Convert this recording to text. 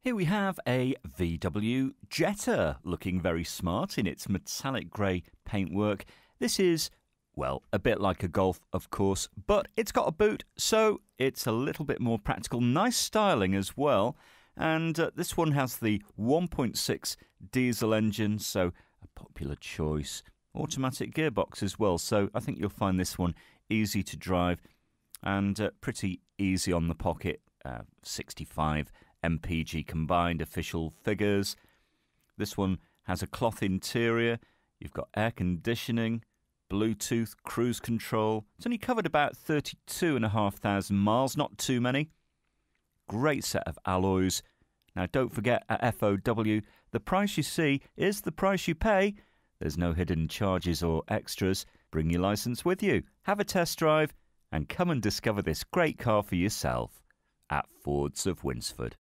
Here we have a VW Jetta looking very smart in its metallic grey paintwork. This is, well, a bit like a Golf, of course, but it's got a boot, so it's a little bit more practical. Nice styling as well. And uh, this one has the 1.6 diesel engine, so a popular choice. Automatic gearbox as well, so I think you'll find this one easy to drive and uh, pretty easy on the pocket. Uh, 65 mpg combined official figures. This one has a cloth interior. You've got air conditioning, Bluetooth, cruise control. It's only covered about 32,500 miles, not too many. Great set of alloys. Now, don't forget at FOW, the price you see is the price you pay. There's no hidden charges or extras. Bring your license with you, have a test drive, and come and discover this great car for yourself at Fords of Winsford.